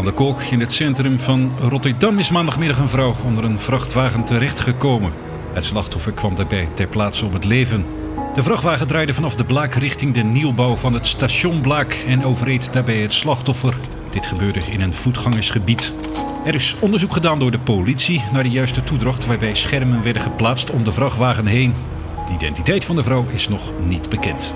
Aan de Kolk in het centrum van Rotterdam is maandagmiddag een vrouw onder een vrachtwagen terechtgekomen. Het slachtoffer kwam daarbij ter plaatse om het leven. De vrachtwagen draaide vanaf de Blaak richting de nieuwbouw van het station Blaak en overreed daarbij het slachtoffer. Dit gebeurde in een voetgangersgebied. Er is onderzoek gedaan door de politie naar de juiste toedracht waarbij schermen werden geplaatst om de vrachtwagen heen. De identiteit van de vrouw is nog niet bekend.